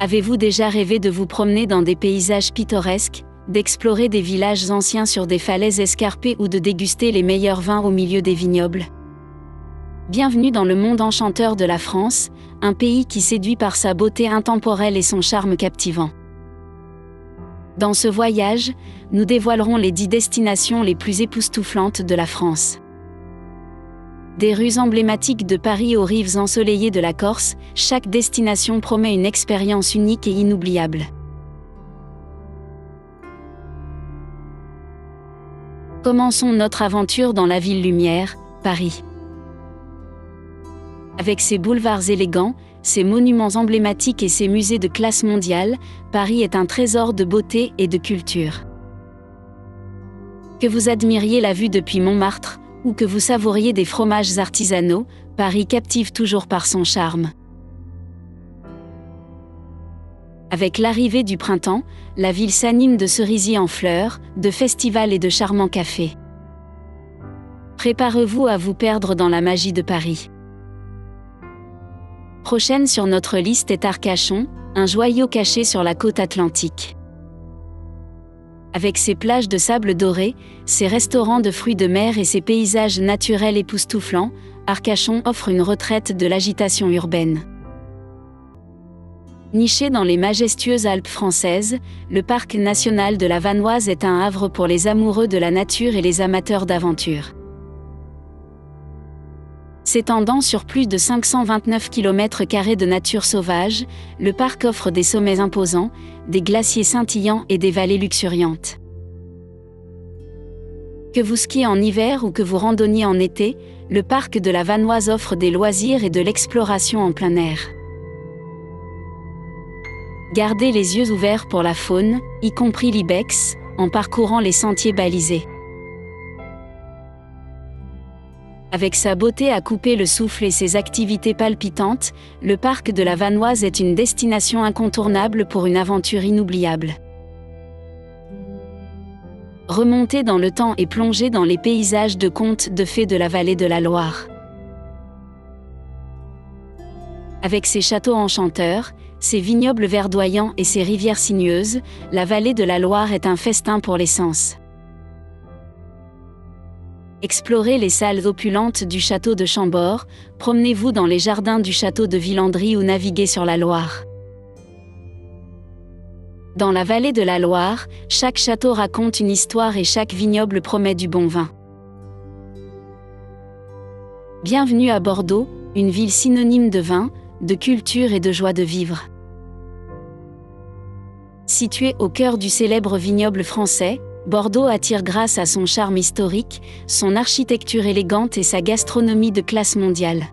Avez-vous déjà rêvé de vous promener dans des paysages pittoresques, d'explorer des villages anciens sur des falaises escarpées ou de déguster les meilleurs vins au milieu des vignobles? Bienvenue dans le monde enchanteur de la France, un pays qui séduit par sa beauté intemporelle et son charme captivant. Dans ce voyage, nous dévoilerons les dix destinations les plus époustouflantes de la France. Des rues emblématiques de Paris aux rives ensoleillées de la Corse, chaque destination promet une expérience unique et inoubliable. Commençons notre aventure dans la ville lumière, Paris. Avec ses boulevards élégants, ses monuments emblématiques et ses musées de classe mondiale, Paris est un trésor de beauté et de culture. Que vous admiriez la vue depuis Montmartre, ou que vous savouriez des fromages artisanaux, Paris captive toujours par son charme. Avec l'arrivée du printemps, la ville s'anime de cerisiers en fleurs, de festivals et de charmants cafés. Préparez-vous à vous perdre dans la magie de Paris. Prochaine sur notre liste est Arcachon, un joyau caché sur la côte atlantique. Avec ses plages de sable doré, ses restaurants de fruits de mer et ses paysages naturels époustouflants, Arcachon offre une retraite de l'agitation urbaine. Niché dans les majestueuses Alpes françaises, le parc national de la Vanoise est un havre pour les amoureux de la nature et les amateurs d'aventure. S'étendant sur plus de 529 km de nature sauvage, le parc offre des sommets imposants, des glaciers scintillants et des vallées luxuriantes. Que vous skiez en hiver ou que vous randonniez en été, le parc de la Vanoise offre des loisirs et de l'exploration en plein air. Gardez les yeux ouverts pour la faune, y compris l'ibex, en parcourant les sentiers balisés. Avec sa beauté à couper le souffle et ses activités palpitantes, le parc de la Vanoise est une destination incontournable pour une aventure inoubliable. Remontez dans le temps et plongez dans les paysages de contes de fées de la vallée de la Loire. Avec ses châteaux enchanteurs, ses vignobles verdoyants et ses rivières sinueuses, la vallée de la Loire est un festin pour les sens. Explorez les salles opulentes du château de Chambord, promenez-vous dans les jardins du château de Villandry ou naviguez sur la Loire. Dans la vallée de la Loire, chaque château raconte une histoire et chaque vignoble promet du bon vin. Bienvenue à Bordeaux, une ville synonyme de vin, de culture et de joie de vivre. Située au cœur du célèbre vignoble français, Bordeaux attire grâce à son charme historique, son architecture élégante et sa gastronomie de classe mondiale.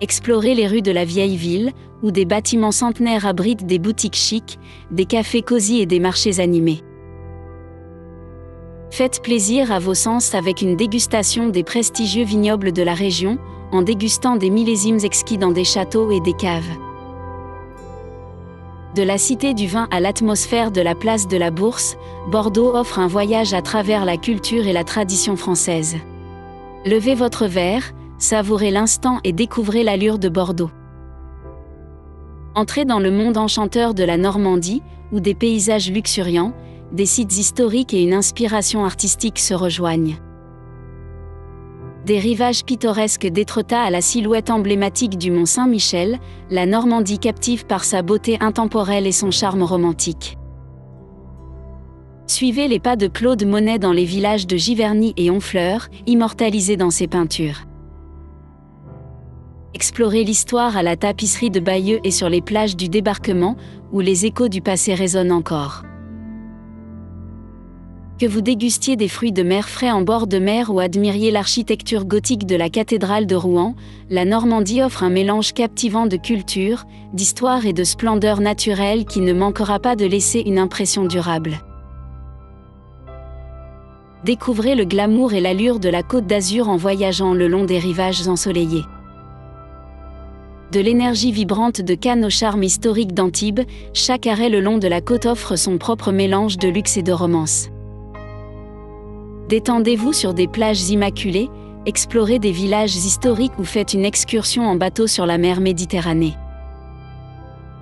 Explorez les rues de la vieille ville, où des bâtiments centenaires abritent des boutiques chics, des cafés cosy et des marchés animés. Faites plaisir à vos sens avec une dégustation des prestigieux vignobles de la région, en dégustant des millésimes exquis dans des châteaux et des caves. De la cité du vin à l'atmosphère de la place de la Bourse, Bordeaux offre un voyage à travers la culture et la tradition française. Levez votre verre, savourez l'instant et découvrez l'allure de Bordeaux. Entrez dans le monde enchanteur de la Normandie, où des paysages luxuriants, des sites historiques et une inspiration artistique se rejoignent. Des rivages pittoresques d'Étretat à la silhouette emblématique du mont Saint-Michel, la Normandie captive par sa beauté intemporelle et son charme romantique. Suivez les pas de Claude Monet dans les villages de Giverny et Honfleur, immortalisés dans ses peintures. Explorez l'histoire à la tapisserie de Bayeux et sur les plages du débarquement, où les échos du passé résonnent encore. Que vous dégustiez des fruits de mer frais en bord de mer ou admiriez l'architecture gothique de la cathédrale de Rouen, la Normandie offre un mélange captivant de culture, d'histoire et de splendeur naturelle qui ne manquera pas de laisser une impression durable. Découvrez le glamour et l'allure de la côte d'Azur en voyageant le long des rivages ensoleillés. De l'énergie vibrante de Cannes au charme historique d'Antibes, chaque arrêt le long de la côte offre son propre mélange de luxe et de romance. Détendez-vous sur des plages immaculées, explorez des villages historiques ou faites une excursion en bateau sur la mer Méditerranée.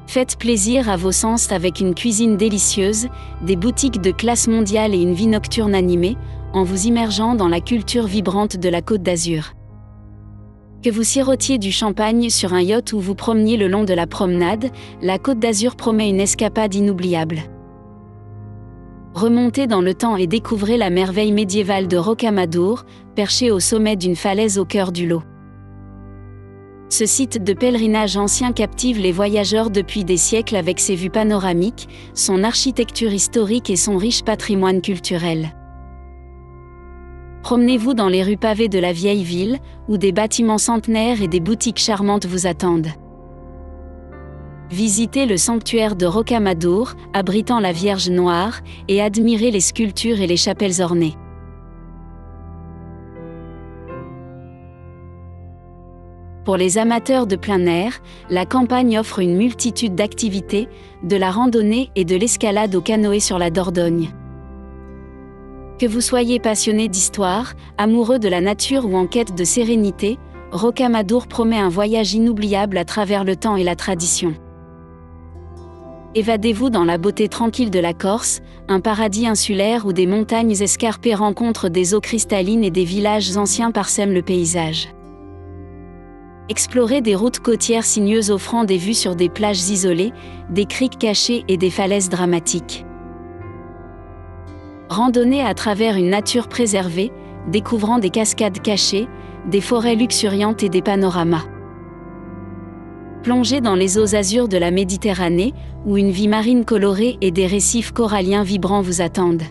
Faites plaisir à vos sens avec une cuisine délicieuse, des boutiques de classe mondiale et une vie nocturne animée, en vous immergeant dans la culture vibrante de la Côte d'Azur. Que vous sirotiez du champagne sur un yacht ou vous promeniez le long de la promenade, la Côte d'Azur promet une escapade inoubliable. Remontez dans le temps et découvrez la merveille médiévale de Rocamadour, perchée au sommet d'une falaise au cœur du lot. Ce site de pèlerinage ancien captive les voyageurs depuis des siècles avec ses vues panoramiques, son architecture historique et son riche patrimoine culturel. Promenez-vous dans les rues pavées de la vieille ville, où des bâtiments centenaires et des boutiques charmantes vous attendent. Visitez le sanctuaire de Rocamadour, abritant la Vierge Noire, et admirez les sculptures et les chapelles ornées. Pour les amateurs de plein air, la campagne offre une multitude d'activités, de la randonnée et de l'escalade au canoë sur la Dordogne. Que vous soyez passionné d'histoire, amoureux de la nature ou en quête de sérénité, Rocamadour promet un voyage inoubliable à travers le temps et la tradition. Évadez-vous dans la beauté tranquille de la Corse, un paradis insulaire où des montagnes escarpées rencontrent des eaux cristallines et des villages anciens parsèment le paysage. Explorez des routes côtières sinueuses offrant des vues sur des plages isolées, des criques cachées et des falaises dramatiques. Randonnez à travers une nature préservée, découvrant des cascades cachées, des forêts luxuriantes et des panoramas. Plongez dans les eaux azures de la Méditerranée, où une vie marine colorée et des récifs coralliens vibrants vous attendent.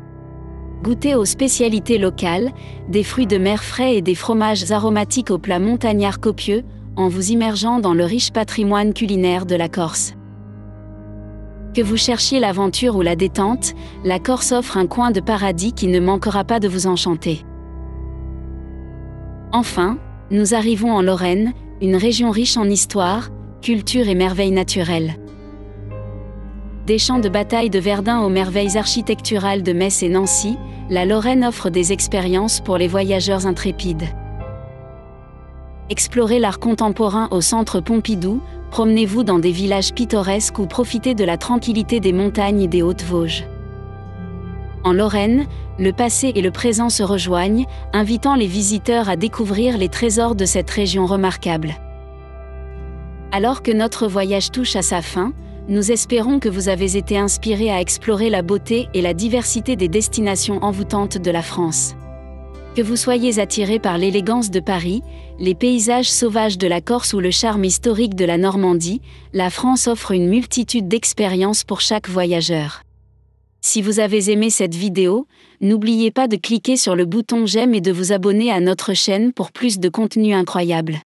Goûtez aux spécialités locales, des fruits de mer frais et des fromages aromatiques aux plats montagnards copieux, en vous immergeant dans le riche patrimoine culinaire de la Corse. Que vous cherchiez l'aventure ou la détente, la Corse offre un coin de paradis qui ne manquera pas de vous enchanter. Enfin, nous arrivons en Lorraine, une région riche en histoire, culture et merveilles naturelles. Des champs de bataille de Verdun aux merveilles architecturales de Metz et Nancy, la Lorraine offre des expériences pour les voyageurs intrépides. Explorez l'art contemporain au centre Pompidou, promenez-vous dans des villages pittoresques ou profitez de la tranquillité des montagnes et des Hautes-Vosges. En Lorraine, le passé et le présent se rejoignent, invitant les visiteurs à découvrir les trésors de cette région remarquable. Alors que notre voyage touche à sa fin, nous espérons que vous avez été inspiré à explorer la beauté et la diversité des destinations envoûtantes de la France. Que vous soyez attiré par l'élégance de Paris, les paysages sauvages de la Corse ou le charme historique de la Normandie, la France offre une multitude d'expériences pour chaque voyageur. Si vous avez aimé cette vidéo, n'oubliez pas de cliquer sur le bouton j'aime et de vous abonner à notre chaîne pour plus de contenu incroyable.